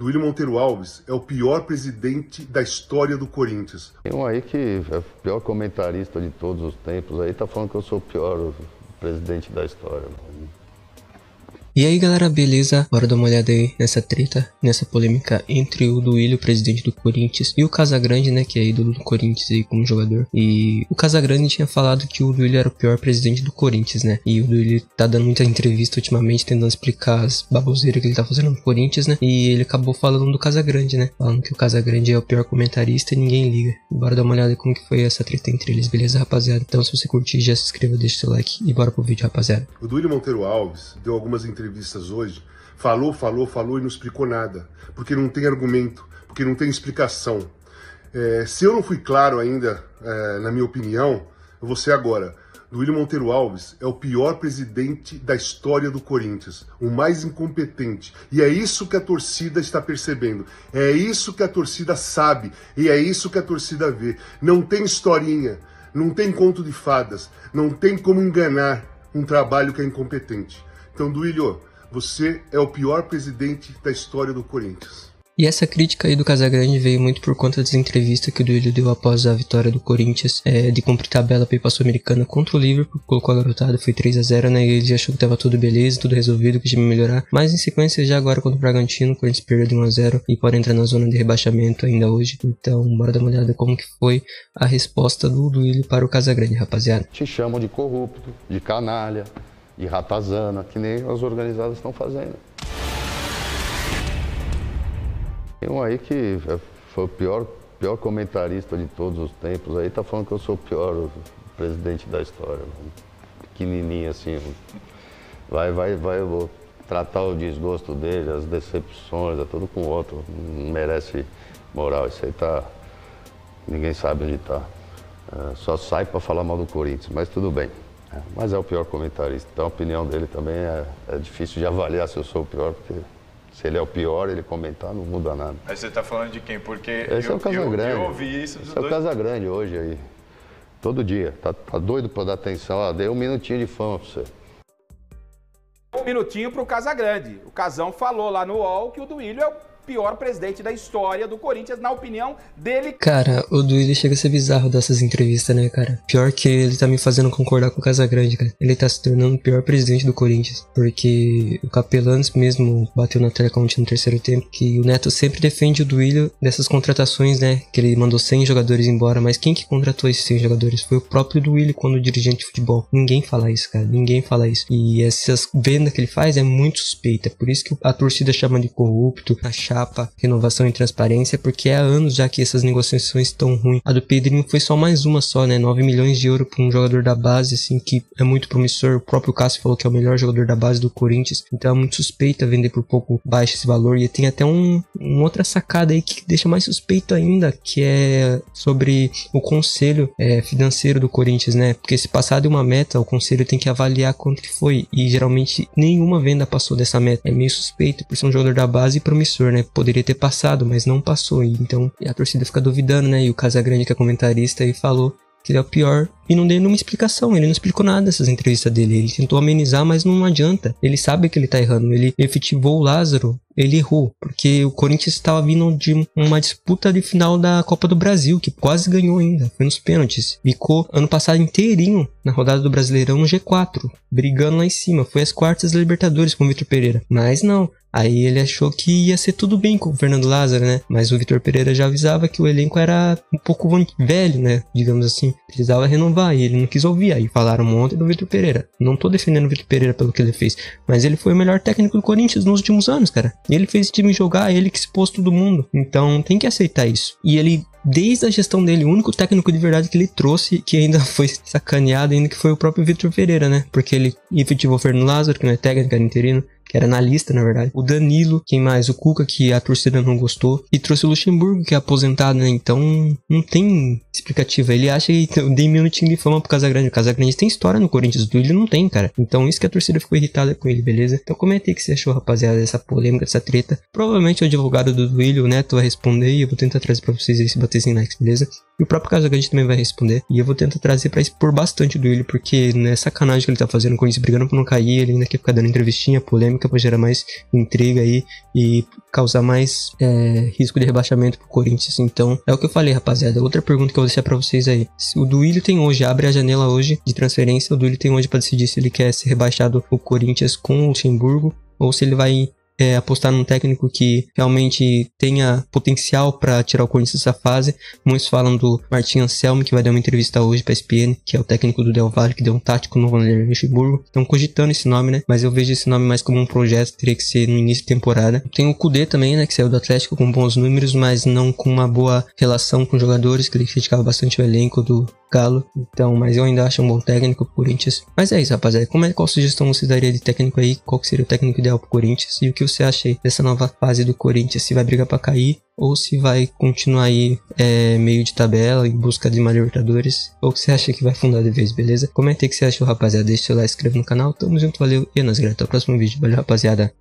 Duílio Monteiro Alves é o pior presidente da história do Corinthians. Tem um aí que é o pior comentarista de todos os tempos, aí tá falando que eu sou o pior presidente da história. E aí galera, beleza? Bora dar uma olhada aí nessa treta, nessa polêmica entre o Duílio, presidente do Corinthians, e o Casagrande, né, que é ídolo do Corinthians aí como jogador. E o Casagrande tinha falado que o Duílio era o pior presidente do Corinthians, né? E o Duílio tá dando muita entrevista ultimamente, tentando explicar as baboseiras que ele tá fazendo no Corinthians, né? E ele acabou falando do Casagrande, né? Falando que o Casagrande é o pior comentarista e ninguém liga. Bora dar uma olhada como que foi essa treta entre eles, beleza, rapaziada? Então se você curtir, já se inscreva, deixa seu like e bora pro vídeo, rapaziada. O Duílio Monteiro Alves deu algumas entrevistas entrevistas hoje, falou, falou, falou e não explicou nada, porque não tem argumento, porque não tem explicação. É, se eu não fui claro ainda, é, na minha opinião, eu vou ser agora. Monteiro Alves é o pior presidente da história do Corinthians, o mais incompetente. E é isso que a torcida está percebendo. É isso que a torcida sabe e é isso que a torcida vê. Não tem historinha, não tem conto de fadas, não tem como enganar um trabalho que é incompetente. Então, Duílio, você é o pior presidente da história do Corinthians. E essa crítica aí do Casagrande veio muito por conta das entrevistas que o Duílio deu após a vitória do Corinthians é, de cumprir tabela para ir Sul-Americana contra o Liverpool, colocou a garotada, foi 3 a 0 né, e ele achou que tava tudo beleza, tudo resolvido, que o time melhorar, mas em sequência já agora contra o Bragantino, o Corinthians perdeu de 1 a 0 e pode entrar na zona de rebaixamento ainda hoje, então bora dar uma olhada como que foi a resposta do Duílio para o Casagrande, rapaziada. Te chamam de corrupto, de canalha, de ratazana, que nem as organizadas estão fazendo. Tem um aí que é, foi o pior, pior comentarista de todos os tempos, aí tá falando que eu sou o pior presidente da história. Pequenininho assim. Vai, vai, vai, eu vou tratar o desgosto dele, as decepções, é tudo com o outro. Não merece moral, isso aí tá. Ninguém sabe onde tá. É, só sai para falar mal do Corinthians, mas tudo bem. É, mas é o pior comentarista. Então a opinião dele também é, é, difícil de avaliar se eu sou o pior, porque se ele é o pior, ele comentar não muda nada. Aí você está falando de quem? Porque Esse eu, é o Casagrande. Eu, eu ouvi isso Esse é o Casagrande hoje aí. Todo dia. Tá, tá doido para dar atenção. Ah, dei um minutinho de fama para você. Um minutinho para o Casagrande. O Casão falou lá no UOL que o Duílio é o pior presidente da história do Corinthians, na opinião dele. Cara, o Duílio chega a ser bizarro dessas entrevistas, né, cara? Pior que ele tá me fazendo concordar com o Casagrande, cara. Ele tá se tornando o pior presidente do Corinthians. Porque o Capelanes mesmo bateu na telecount no terceiro tempo que o Neto sempre defende o Duílio dessas contratações, né? Que ele mandou 100 jogadores embora. Mas quem que contratou esses 100 jogadores? Foi o próprio Duílio quando dirigente de futebol. Ninguém fala isso, cara. Ninguém fala isso. E essas vendas que ele faz é muito suspeita. Por isso que a torcida chama de corrupto, achar chapa, renovação e transparência, porque há anos já que essas negociações estão ruins. A do Pedrinho foi só mais uma só, né? 9 milhões de euros para um jogador da base, assim, que é muito promissor. O próprio Cássio falou que é o melhor jogador da base do Corinthians, então é muito suspeita vender por pouco baixo esse valor. E tem até um, uma outra sacada aí que deixa mais suspeito ainda, que é sobre o conselho é, financeiro do Corinthians, né? Porque se passar de uma meta, o conselho tem que avaliar quanto que foi. E geralmente nenhuma venda passou dessa meta. É meio suspeito por ser um jogador da base e promissor, né? Poderia ter passado, mas não passou. Então a torcida fica duvidando, né? E o Casagrande, que é comentarista, aí falou que ele é o pior e não deu nenhuma explicação, ele não explicou nada nessas entrevistas dele. Ele tentou amenizar, mas não adianta. Ele sabe que ele tá errando. Ele efetivou o Lázaro, ele errou, porque o Corinthians estava vindo de uma disputa de final da Copa do Brasil, que quase ganhou ainda, foi nos pênaltis. Ficou ano passado inteirinho na rodada do Brasileirão no G4, brigando lá em cima. Foi às quartas da Libertadores com o Vitor Pereira. Mas não, Aí ele achou que ia ser tudo bem com o Fernando Lázaro, né? Mas o Vitor Pereira já avisava que o elenco era um pouco velho, né? Digamos assim. Precisava renovar e ele não quis ouvir. Aí falaram ontem do Vitor Pereira. Não tô defendendo o Vitor Pereira pelo que ele fez, mas ele foi o melhor técnico do Corinthians nos últimos anos, cara. Ele fez o time jogar, ele que expôs todo mundo. Então tem que aceitar isso. E ele desde a gestão dele, o único técnico de verdade que ele trouxe, que ainda foi sacaneado, ainda que foi o próprio Vitor Pereira, né? Porque ele efetivou o Fernando Lázaro, que não é técnico, era interino que era analista, na verdade. O Danilo, quem mais? O Cuca, que a torcida não gostou. E trouxe o Luxemburgo, que é aposentado, né? Então, não tem explicativa. Ele acha que dei minutinho de fama pro Casagrande. O Casagrande tem história no Corinthians, do ele não tem, cara. Então, isso que a torcida ficou irritada com ele, beleza? Então, comentei que você achou, rapaziada, dessa polêmica, dessa treta. Provavelmente o advogado do Duílio, o Neto, vai responder e eu vou tentar trazer pra vocês aí se bater likes, beleza? E o próprio Casagrande também vai responder. E eu vou tentar trazer pra expor bastante do Duílio, porque não é sacanagem que ele tá fazendo com isso, brigando pra não cair, ele ainda quer ficar dando entrevistinha polêmica polêmica, pra gerar mais intriga aí e causar mais é, risco de rebaixamento pro Corinthians. Então, é o que eu falei, rapaziada. Outra pergunta que eu vou deixar pra vocês aí. Se o Duílio tem hoje, abre a janela hoje de transferência, o Duílio tem hoje para decidir se ele quer ser rebaixado o Corinthians com o Luxemburgo ou se ele vai é, apostar num técnico que realmente tenha potencial para tirar o Corinthians dessa fase. Muitos falam do Martin Anselmo, que vai dar uma entrevista hoje para SPN, que é o técnico do Del Valle, que deu um tático no Vanderlei Luxemburgo. Estão cogitando esse nome, né? Mas eu vejo esse nome mais como um projeto, teria que ser no início de temporada. Tem o Kudê também, né? Que saiu do Atlético com bons números, mas não com uma boa relação com jogadores, que ele criticava bastante o elenco do, Galo. Então, mas eu ainda acho um bom técnico pro Corinthians. Mas é isso, rapaziada. Como é, qual sugestão você daria de técnico aí? Qual seria o técnico ideal pro Corinthians? E o que você acha dessa nova fase do Corinthians? Se vai brigar para cair ou se vai continuar aí é, meio de tabela em busca de uma Libertadores? Ou que você acha que vai fundar de vez, beleza? Comenta aí o que você achou, rapaziada. Deixa seu like, se inscreve no canal. Tamo junto, valeu e é galera. Até o próximo vídeo. Valeu, rapaziada.